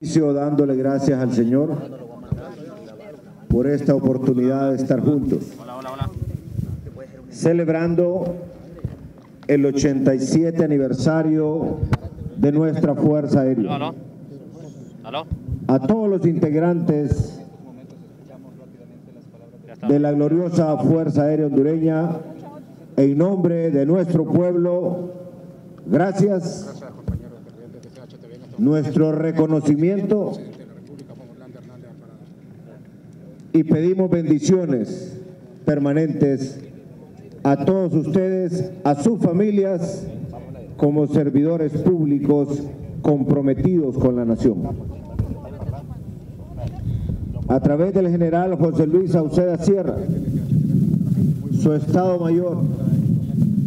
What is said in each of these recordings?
Dándole gracias al Señor por esta oportunidad de estar juntos, celebrando el 87 aniversario de nuestra Fuerza Aérea. A todos los integrantes de la gloriosa Fuerza Aérea Hondureña, en nombre de nuestro pueblo, gracias. Nuestro reconocimiento y pedimos bendiciones permanentes a todos ustedes, a sus familias, como servidores públicos comprometidos con la nación. A través del general José Luis Sauceda Sierra, su Estado Mayor,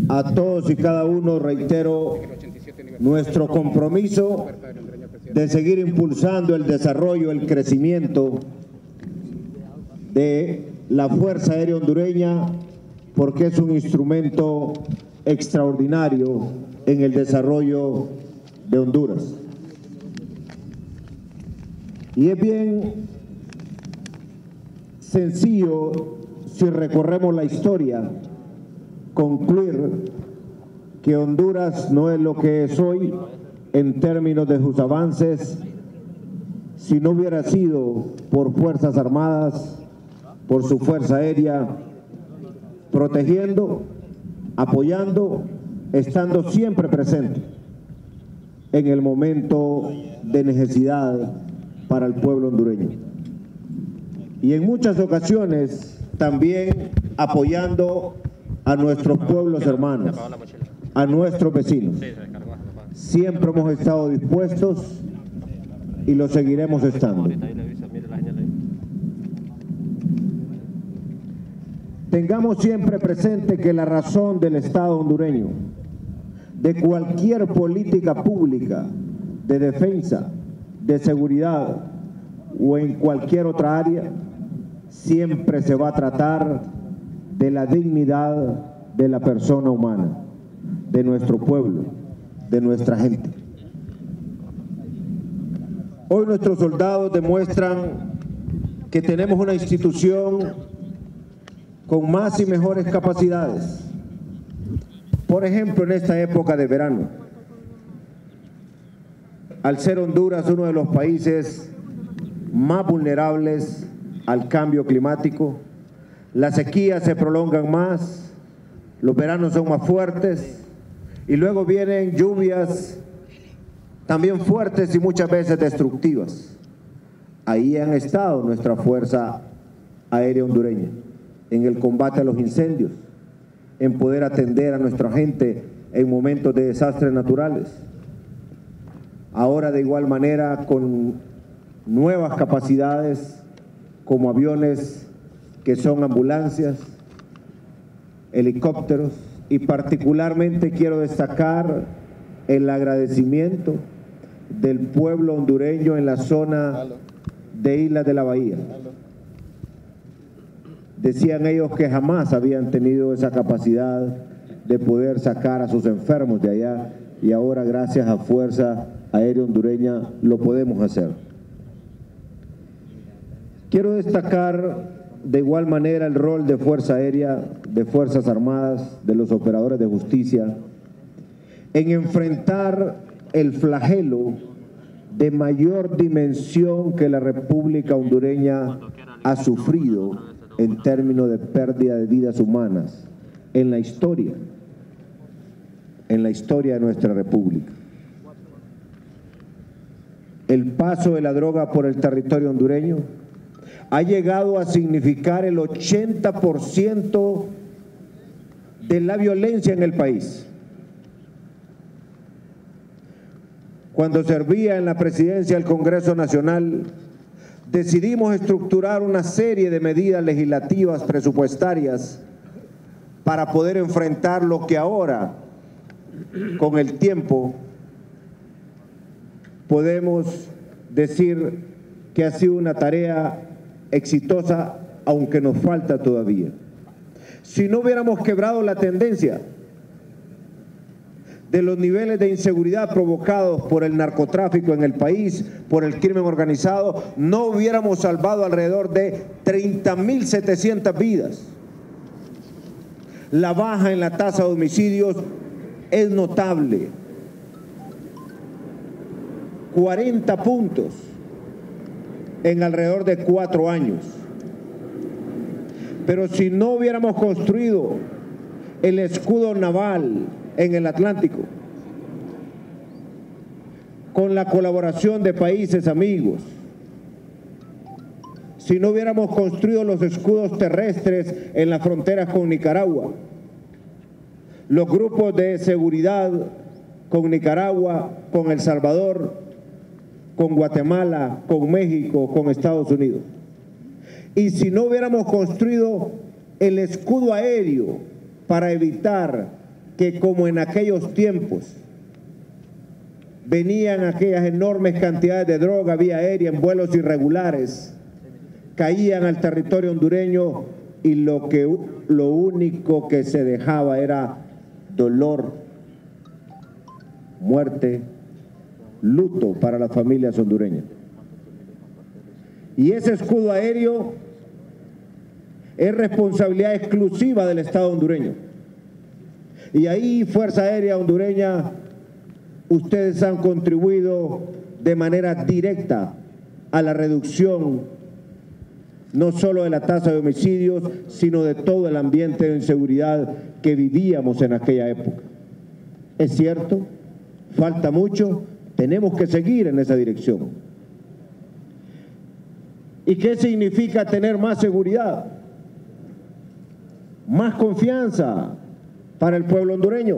a todos y cada uno reitero nuestro compromiso de seguir impulsando el desarrollo, el crecimiento de la Fuerza Aérea Hondureña, porque es un instrumento extraordinario en el desarrollo de Honduras. Y es bien sencillo, si recorremos la historia, concluir que Honduras no es lo que es hoy en términos de sus avances si no hubiera sido por Fuerzas Armadas, por su Fuerza Aérea, protegiendo, apoyando, estando siempre presente en el momento de necesidad para el pueblo hondureño y en muchas ocasiones también apoyando a nuestros pueblos hermanos, a nuestros vecinos. Sí, se descargó. papá. Siempre hemos estado dispuestos y lo seguiremos estando. Tengamos siempre presente que la razón del Estado hondureño, de cualquier política pública, de defensa, de seguridad o en cualquier otra área, siempre se va a tratar de la dignidad de la persona humana, de nuestro pueblo, de nuestra gente. Hoy nuestros soldados demuestran que tenemos una institución con más y mejores capacidades. Por ejemplo, en esta época de verano, al ser Honduras uno de los países más vulnerables al cambio climático, las sequías se prolongan más, los veranos son más fuertes y luego vienen lluvias también fuertes y muchas veces destructivas. Ahí han estado nuestra Fuerza Aérea Hondureña, en el combate a los incendios, en poder atender a nuestra gente en momentos de desastres naturales. Ahora de igual manera con nuevas capacidades como aviones que son ambulancias, helicópteros y particularmente quiero destacar el agradecimiento del pueblo hondureño en la zona de Islas de la Bahía. Decían ellos que jamás habían tenido esa capacidad de poder sacar a sus enfermos de allá y ahora gracias a Fuerza Aérea Hondureña lo podemos hacer. Quiero destacar de igual manera el rol de Fuerza Aérea, de Fuerzas Armadas, de los operadores de justicia, en enfrentar el flagelo de mayor dimensión que la República Hondureña ha sufrido en términos de pérdida de vidas humanas en la historia, en la historia de nuestra República. El paso de la droga por el territorio hondureño ha llegado a significar el 80% de la violencia en el país. Cuando servía en la presidencia del Congreso Nacional, decidimos estructurar una serie de medidas legislativas presupuestarias para poder enfrentar lo que ahora, con el tiempo, podemos decir que ha sido una tarea exitosa, aunque nos falta todavía. Si no hubiéramos quebrado la tendencia de los niveles de inseguridad provocados por el narcotráfico en el país, por el crimen organizado, no hubiéramos salvado alrededor de 30.700 vidas. La baja en la tasa de homicidios es notable. 40 puntos en alrededor de cuatro años. Pero si no hubiéramos construido el escudo naval en el Atlántico, con la colaboración de países amigos, si no hubiéramos construido los escudos terrestres en las fronteras con Nicaragua, los grupos de seguridad con Nicaragua, con El Salvador, con Guatemala, con México, con Estados Unidos. Y si no hubiéramos construido el escudo aéreo para evitar que como en aquellos tiempos venían aquellas enormes cantidades de droga vía aérea en vuelos irregulares, caían al territorio hondureño y lo, que, lo único que se dejaba era dolor, muerte, luto para las familias hondureñas. Y ese escudo aéreo es responsabilidad exclusiva del Estado hondureño. Y ahí, Fuerza Aérea Hondureña, ustedes han contribuido de manera directa a la reducción no solo de la tasa de homicidios, sino de todo el ambiente de inseguridad que vivíamos en aquella época. Es cierto, falta mucho, tenemos que seguir en esa dirección. ¿Y qué significa tener más seguridad? Más confianza para el pueblo hondureño.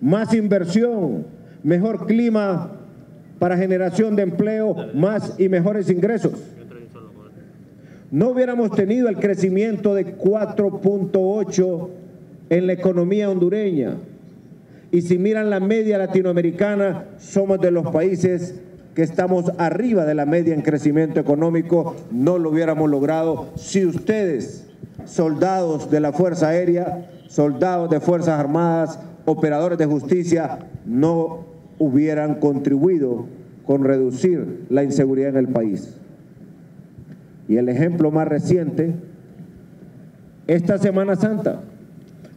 Más inversión, mejor clima para generación de empleo, más y mejores ingresos. No hubiéramos tenido el crecimiento de 4.8 en la economía hondureña y si miran la media latinoamericana, somos de los países que estamos arriba de la media en crecimiento económico. No lo hubiéramos logrado si ustedes, soldados de la Fuerza Aérea, soldados de Fuerzas Armadas, operadores de justicia, no hubieran contribuido con reducir la inseguridad en el país. Y el ejemplo más reciente, esta Semana Santa,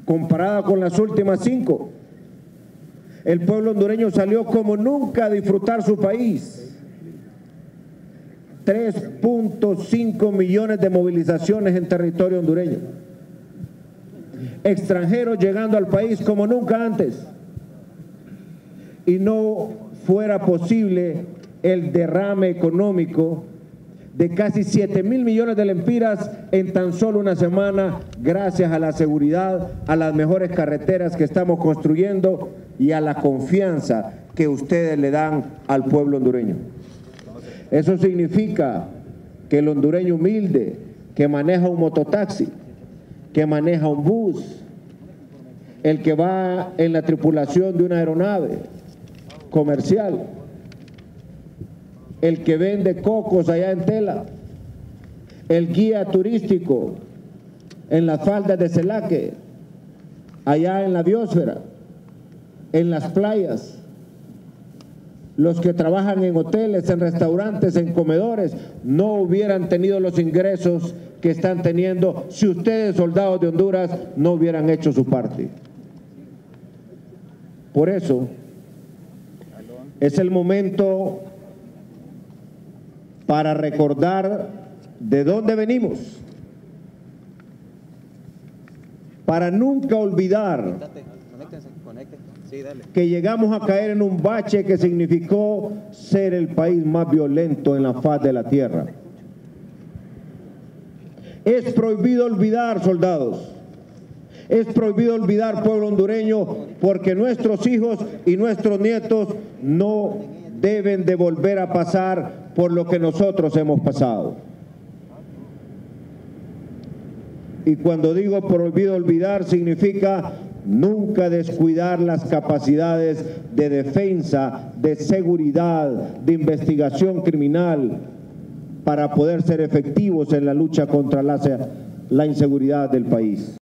comparada con las últimas cinco, el pueblo hondureño salió como nunca a disfrutar su país. 3.5 millones de movilizaciones en territorio hondureño. Extranjeros llegando al país como nunca antes. Y no fuera posible el derrame económico de casi 7 mil millones de lempiras en tan solo una semana, gracias a la seguridad, a las mejores carreteras que estamos construyendo y a la confianza que ustedes le dan al pueblo hondureño. Eso significa que el hondureño humilde, que maneja un mototaxi, que maneja un bus, el que va en la tripulación de una aeronave comercial, el que vende cocos allá en Tela, el guía turístico en las faldas de Celaque, allá en la biosfera, en las playas, los que trabajan en hoteles, en restaurantes, en comedores, no hubieran tenido los ingresos que están teniendo si ustedes, soldados de Honduras, no hubieran hecho su parte. Por eso, es el momento para recordar de dónde venimos, para nunca olvidar que llegamos a caer en un bache que significó ser el país más violento en la faz de la tierra. Es prohibido olvidar, soldados. Es prohibido olvidar, pueblo hondureño, porque nuestros hijos y nuestros nietos no deben de volver a pasar por lo que nosotros hemos pasado. Y cuando digo prohibido olvidar, significa nunca descuidar las capacidades de defensa, de seguridad, de investigación criminal, para poder ser efectivos en la lucha contra la, la inseguridad del país.